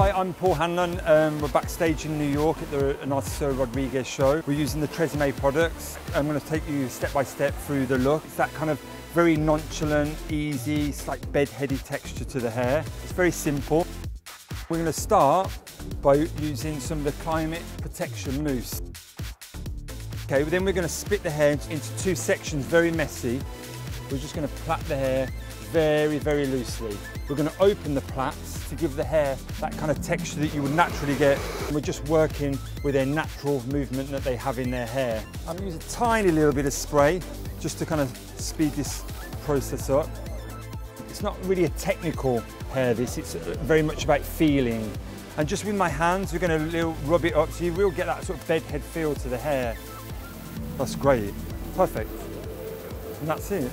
Hi, I'm Paul Hanlon. Um, we're backstage in New York at the Narciso Rodriguez show. We're using the Tresemme products. I'm going to take you step by step through the look. It's that kind of very nonchalant, easy, slight bed-heady texture to the hair. It's very simple. We're going to start by using some of the Climate Protection Mousse. Okay, then we're going to split the hair into two sections, very messy. We're just going to plait the hair very, very loosely. We're going to open the plaits to give the hair that kind of texture that you would naturally get. And We're just working with their natural movement that they have in their hair. I'm gonna use a tiny little bit of spray just to kind of speed this process up. It's not really a technical hair this, it's very much about feeling. And just with my hands, we're going to rub it up so you will get that sort of bedhead feel to the hair. That's great, perfect. And that's it.